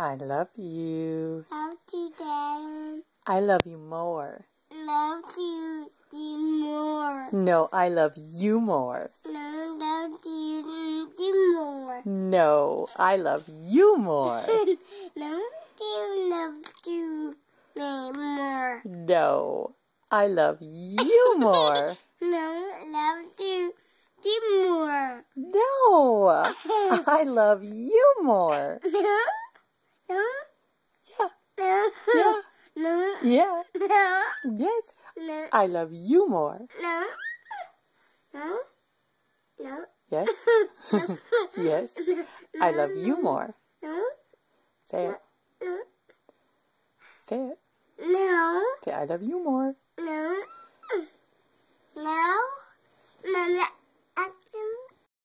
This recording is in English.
I love you. Love you, Dad. I love you more. Love you, you more. No, I love you more. No, love you, you more. No, I love you more. no, you love you me more. No, I love you more. No, love you, you more. No, I love you more. Yeah, yeah, yeah, yes. I love you more. no, no, no, Yes, yes. I love you more. no, Say it. Say it. no. Say I love you more.